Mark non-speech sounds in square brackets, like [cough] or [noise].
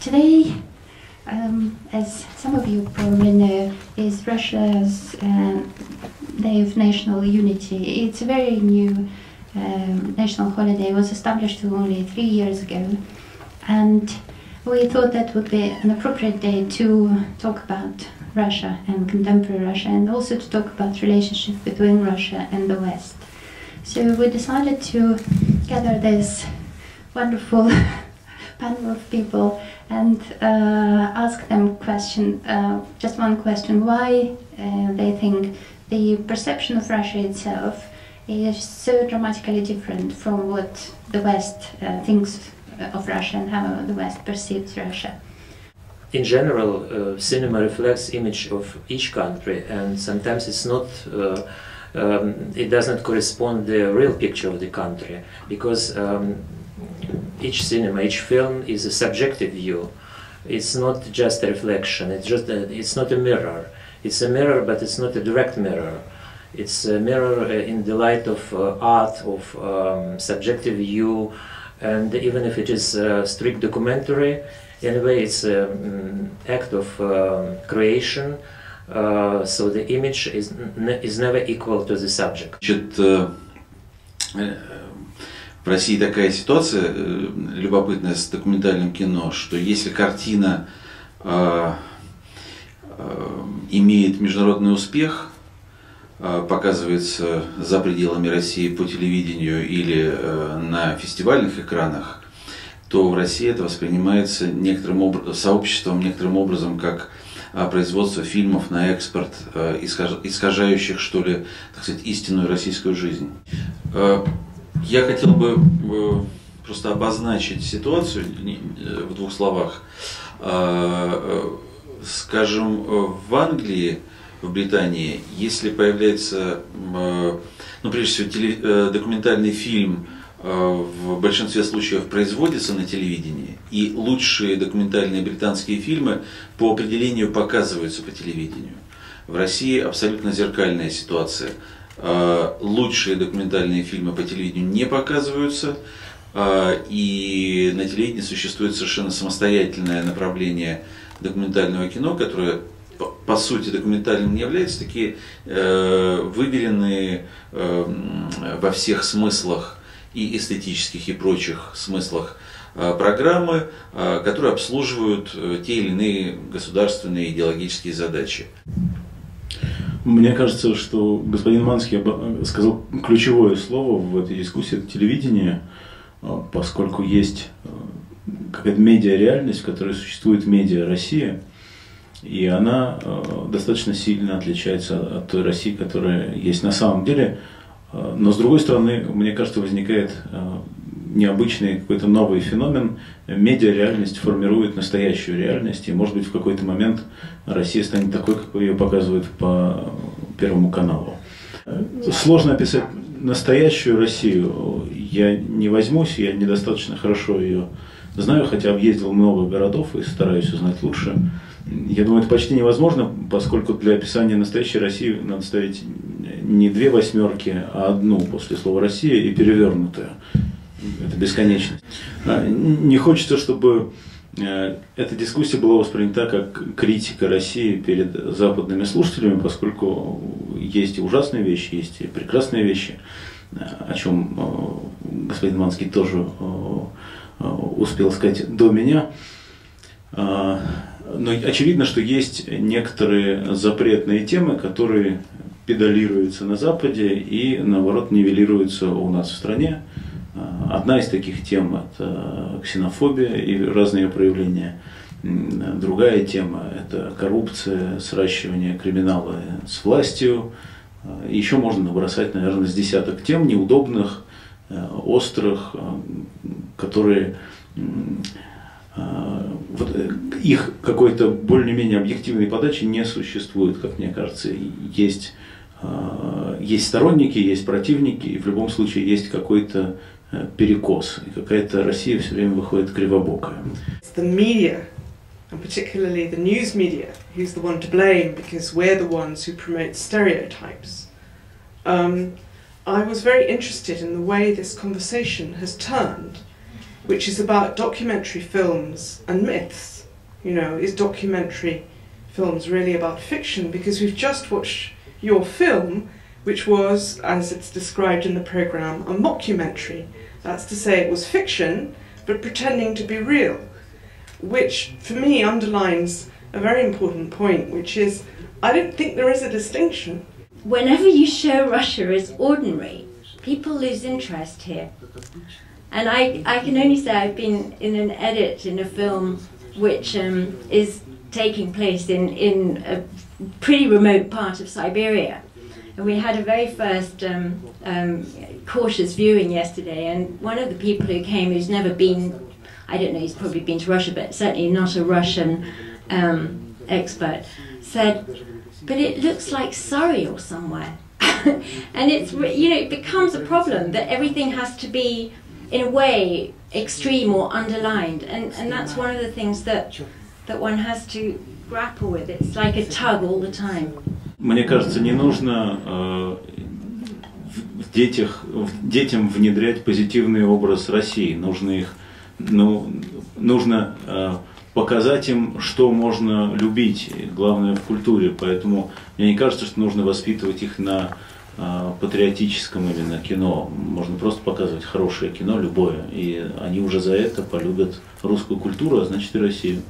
Today, um, as some of you probably know, is Russia's uh, Day of National Unity. It's a very new um, national holiday. It was established only three years ago, and we thought that would be an appropriate day to talk about Russia and contemporary Russia, and also to talk about relationship between Russia and the West. So we decided to gather this wonderful [laughs] panel of people and uh, ask them question, uh, just one question, why uh, they think the perception of Russia itself is so dramatically different from what the West thinks of Russia and how the West perceives Russia. In general, uh, cinema reflects image of each country, and sometimes it's not. Uh, um, it does not correspond the real picture of the country because um, each cinema, each film is a subjective view. It's not just a reflection. It's just a, it's not a mirror. It's a mirror, but it's not a direct mirror. It's a mirror uh, in the light of uh, art, of um, subjective view, and even if it is a strict documentary, anyway, it's an act of um, creation. Uh, so the image is is never equal to the subject. В России такая ситуация любопытная с документальным кино, что если картина имеет международный успех, показывается за пределами России по телевидению или на фестивальных экранах, то в России это воспринимается некоторым образом, сообществом некоторым образом как производство фильмов на экспорт, искажающих, что ли, так сказать, истинную российскую жизнь. Я хотел бы просто обозначить ситуацию в двух словах. Скажем, в Англии, в Британии, если появляется, ну, прежде всего, документальный фильм, в большинстве случаев производится на телевидении, и лучшие документальные британские фильмы по определению показываются по телевидению. В России абсолютно зеркальная ситуация. Лучшие документальные фильмы по телевидению не показываются, и на телевидении существует совершенно самостоятельное направление документального кино, которое по сути документальным не является, такие выверенные во всех смыслах и эстетических и прочих смыслах программы, которые обслуживают те или иные государственные идеологические задачи. Мне кажется, что господин Манский сказал ключевое слово в этой дискуссии – это телевидение, поскольку есть какая-то медиа-реальность, в которой существует медиа Россия, и она достаточно сильно отличается от той России, которая есть на самом деле – но с другой стороны, мне кажется, возникает необычный какой-то новый феномен. Медиа-реальность формирует настоящую реальность, и может быть в какой-то момент Россия станет такой, как ее показывают по Первому каналу. Сложно описать настоящую Россию. Я не возьмусь, я недостаточно хорошо ее знаю, хотя объездил много городов и стараюсь узнать лучше. Я думаю, это почти невозможно, поскольку для описания настоящей России надо ставить не две восьмерки, а одну после слова Россия и перевернутая. Это бесконечность. А, не хочется, чтобы э, эта дискуссия была воспринята как критика России перед западными слушателями, поскольку есть и ужасные вещи, есть и прекрасные вещи, о чем э, господин Манский тоже э, успел сказать до меня. А, но очевидно, что есть некоторые запретные темы, которые педалируются на Западе и, наоборот, нивелируются у нас в стране. Одна из таких тем – это ксенофобия и разные ее проявления. Другая тема – это коррупция, сращивание криминала с властью. Еще можно набросать, наверное, с десяток тем неудобных, э, острых, э, которые а, вот э, их какой-то более-менее объективной подачи не существует, как мне кажется. Есть есть сторонники, есть противники, и в любом случае есть какой-то перекос, и какая-то Россия все время выходит кривобокая. The media, and particularly the news media, who's the one to blame because we're the ones who promote stereotypes. Um, I was very interested in the way this conversation has turned which is about documentary films and myths. You know, is documentary films really about fiction? Because we've just watched your film, which was, as it's described in the programme, a mockumentary. That's to say, it was fiction, but pretending to be real, which for me underlines a very important point, which is I don't think there is a distinction. Whenever you show Russia as ordinary, people lose interest here. And I, I can only say I've been in an edit in a film which um, is taking place in, in a pretty remote part of Siberia. And we had a very first um, um, cautious viewing yesterday, and one of the people who came who's never been, I don't know, he's probably been to Russia, but certainly not a Russian um, expert, said, but it looks like Surrey or somewhere. [laughs] and it's, you know, it becomes a problem that everything has to be, in a way, extreme or underlined. And, and that's one of the things that, that one has to grapple with. It's like a tug all the time. Мне кажется, не нужно э, в детях, в детям внедрять позитивный образ России. Нужно их, ну, нужно э, показать им, что можно любить, главное в культуре. Поэтому мне не кажется, что нужно воспитывать их на э, патриотическом или на кино. Можно просто показывать хорошее кино, любое. И они уже за это полюбят русскую культуру, а значит и Россию.